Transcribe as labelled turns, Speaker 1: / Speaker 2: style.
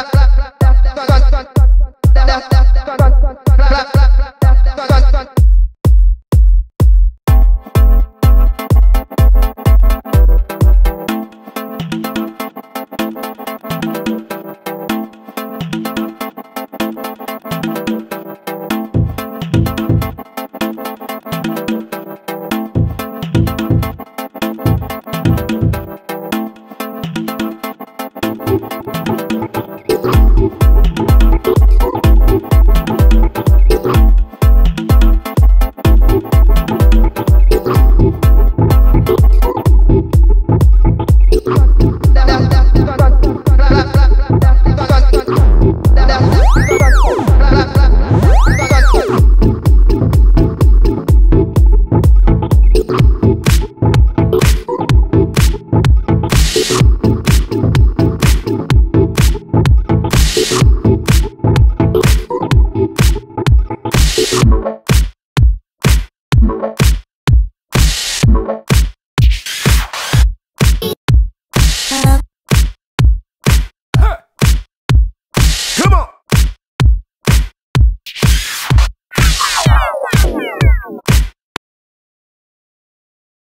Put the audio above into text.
Speaker 1: ¡Gracias!
Speaker 2: Come
Speaker 3: on.